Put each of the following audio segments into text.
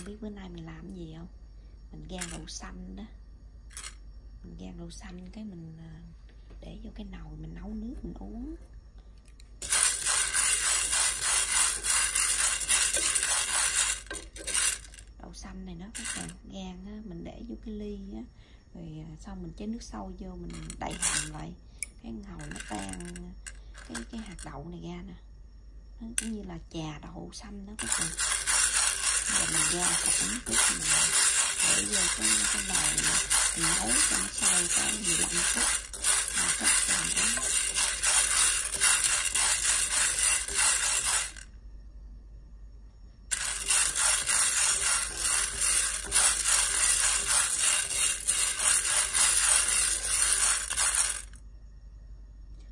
không biết bữa nay mình làm gì không? Mình gan đậu xanh đó. Mình gan đậu xanh cái mình à, để vô cái nồi mình nấu nước mình uống. Đậu xanh này nó có càng gan á, mình để vô cái ly á. Rồi à, xong mình chế nước sôi vô mình đậy hầm lại. Cái hồi nó tan cái cái hạt đậu này ra nè. Nó cũng như là trà đậu xanh đó các bạn rồi mình ra sẵn trước mình để vô cái cái nồi mà mình nấu cho nó sôi cỡ 15 phút là chắc làm đó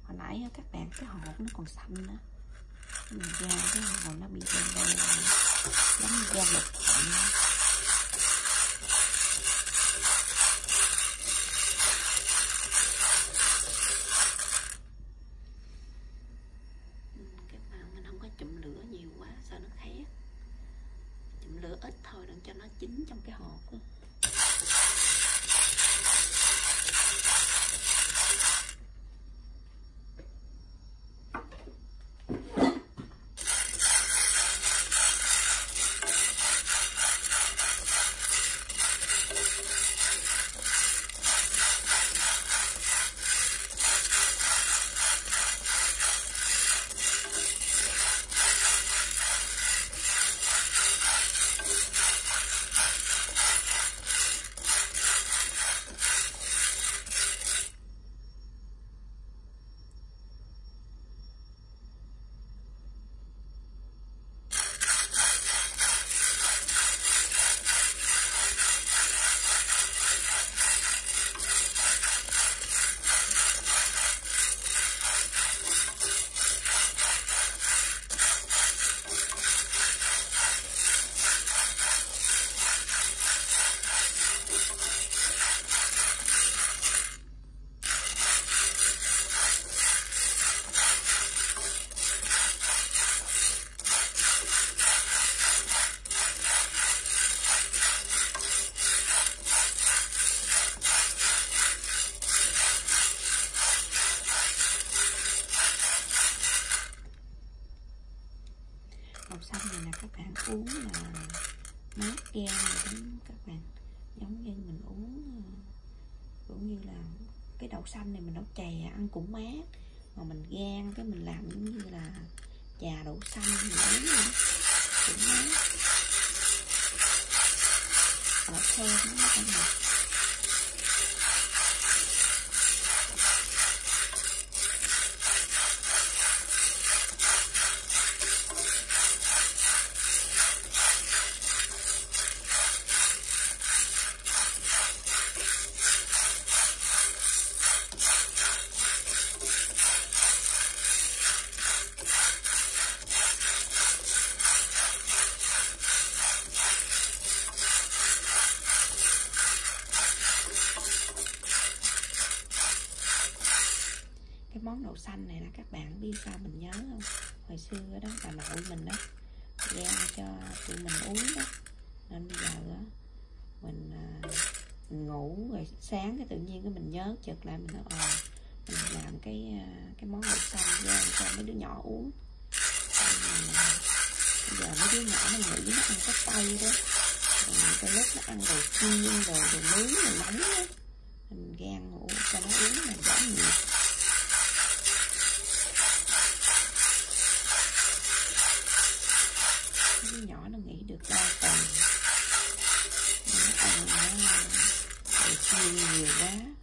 hồi nãy các bạn cái hột nó còn xanh nữa mình ra cái hột nó bị đen đen giống da đực vậy. Ừ, cái màu bạn mình không có chụm lửa nhiều quá sợ nó khét chụm lửa ít thôi, đừng cho nó chín trong cái hộp này là các bạn uống là mát gan đúng các bạn? Giống như mình uống à, cũng như là cái đậu xanh này mình nấu chè, ăn cũng mát. Mà mình gan cái mình làm giống như là trà đậu xanh mình uống nữa cũng mát. Ở thơm nó các bạn món đậu xanh này là các bạn biết sao mình nhớ không? Hồi xưa đó bà nội mình đó đem cho tụi mình uống đó. Nên bây giờ đó mình, à, mình ngủ rồi sáng cái tự nhiên cái mình nhớ chợt lại mình nói ờ mình làm cái à, cái món đậu xanh ra cho mấy đứa nhỏ uống. À, bây giờ mấy đứa nhỏ nó nghĩ nó ăn có tay đó. Rồi cái lúc nó ăn đồ chiên đồ đồ nướng đồ nóng á mình gan ngủ cho nó uống mình giảm nhiệt. Đồ chiên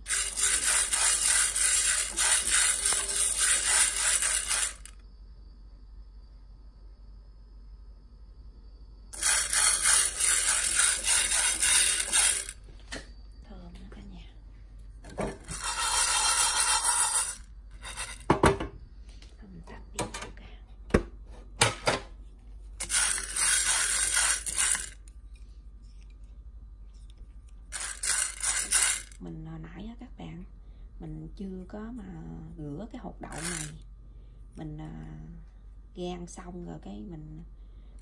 mình chưa có mà rửa cái hột đậu này. Mình à, gan xong rồi cái mình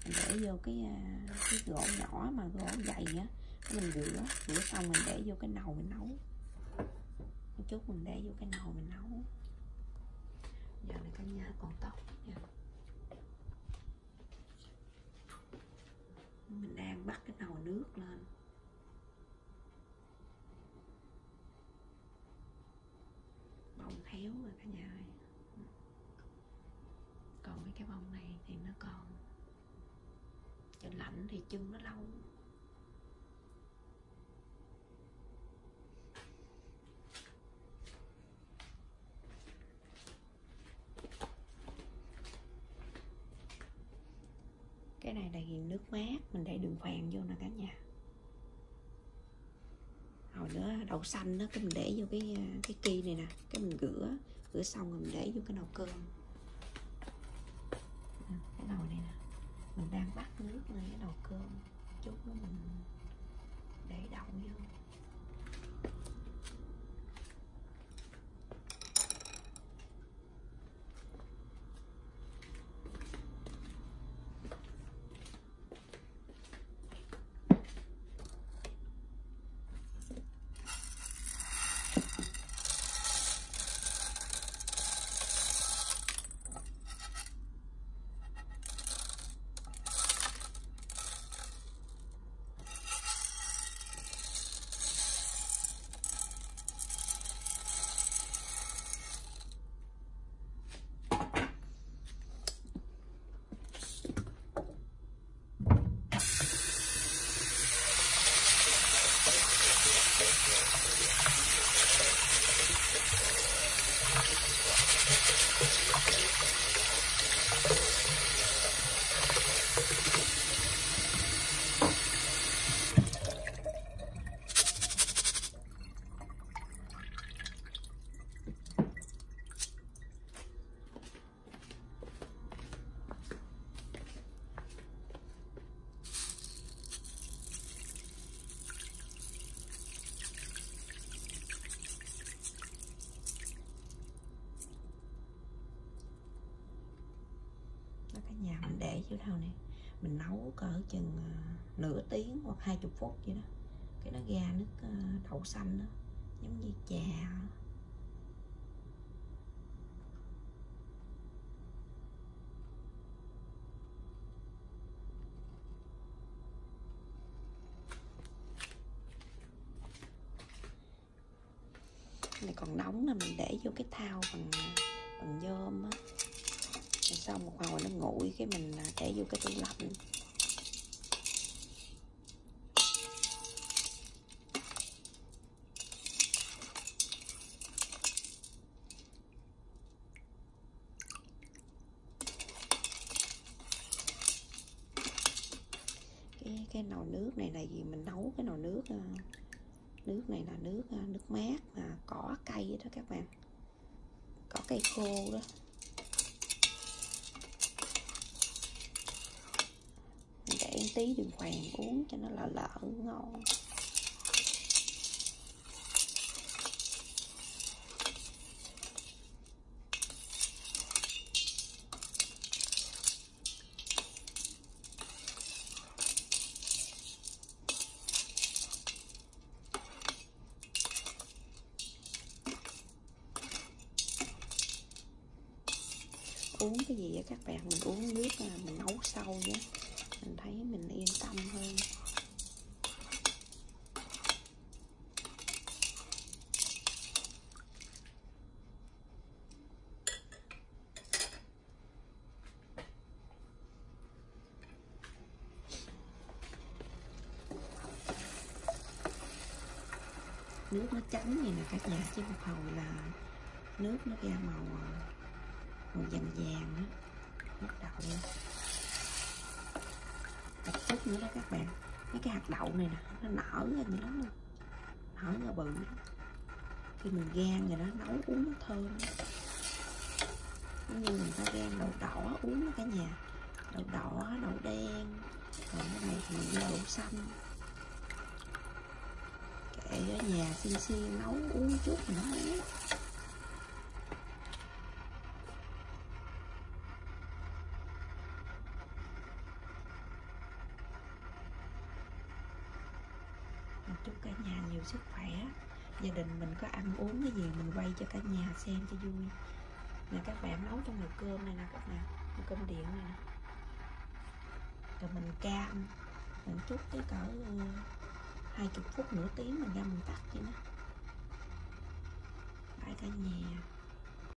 mình để vô cái à, cái gỗ nhỏ mà gỗ dày á mình rửa rửa xong mình để vô cái nồi mình nấu. Một chút mình để vô cái nồi mình nấu. Giờ này cái nhà còn tóc nha. Mình đang bắt cái nồi nước lên. Yếu rồi cả nhà ơi. Còn mấy cái bông này thì nó còn trời lạnh thì chân nó lâu. Cái này là hiện nước mát, mình để đường vàng vô nè cả nhà đó đậu xanh đó, cái mình để vô cái à, cái ki này nè, cái mình rửa rửa xong rồi mình để vô cái nồi cơm. Ừ, cái nồi này nè, mình đang bắt nước lên cái nồi cơm, chút nữa mình để đậu vô. Để vô đâu nè mình nấu cỡ chừng à, nửa tiếng hoặc hai chục phút vậy đó. Cái nó ra nước à, đậu xanh đó, giống như trà này còn nóng là mình để vô cái thau bằng bằng nhôm á xong một hồi nó nguội cái mình à, để vô cái tủ lạnh. Cái cái nồi nước này là gì? Mình nấu cái nồi nước à, nước này là nước à, nước mát mà cỏ, cây đó các bạn. Cỏ cây khô đó Mình để một tí đường hoàng uống cho nó lợ lợ ngon. Uống cái gì á các bạn? Mình uống nước à, mình nấu sâu nhé mình thấy mình yên tâm hơn. Nước nó trắng vậy nè các nhà, chứ một hồi là nước nó ra màu màu vàng vàng á, bắt đầu một nữa đó các bạn? Mấy cái hạt đậu này nè, nó nở ra như lắm luôn. Nở ra bự lắm. khi mình gan rồi đó, nấu uống nó thơm. Giống như mình ta gan đậu đỏ, uống cả nhà. Đậu đỏ, đậu đen. Còn cái này thì mình đậu xanh. Kệ ở nhà xiên xiên nấu uống chút nữa nó hết chúc cả nhà nhiều sức khỏe gia đình mình có ăn uống cái gì mình quay cho cả nhà xem cho vui. Nè, các bạn nấu trong nồi cơm này nè, các bạn. Nồi cơm điện này nè. Rồi mình cam mình chút tới cỡ ờ, hai chục phút, nửa tiếng mình ra mình tắt vậy đó. Bye cả nhà.